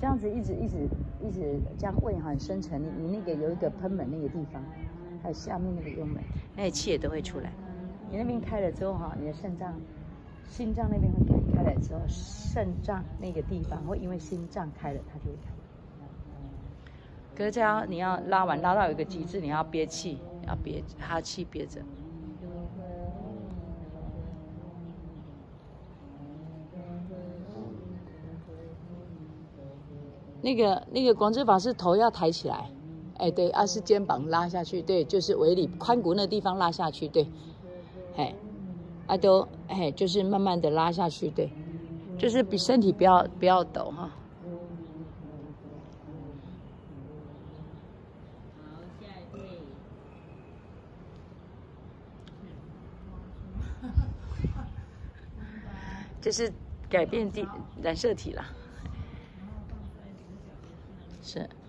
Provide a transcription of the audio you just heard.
这样子一直一直一直这样胃很深沉，你你那个有一个喷门那个地方，还有下面那个幽门，那些气也都会出来。你那边开了之后哈，你的肾脏、心脏那边会开开了之后，肾脏那个地方会因为心脏开了，它就会开。可是这样你要拉完拉到一个极致，你要憋气，要憋哈气憋着。那个那个广智法师头要抬起来，哎对，二是肩膀拉下去，对，就是尾里髋骨那地方拉下去，对，哎，啊都哎就是慢慢的拉下去，对，就是比身体不要不要抖哈。这是改变地染色体了。是。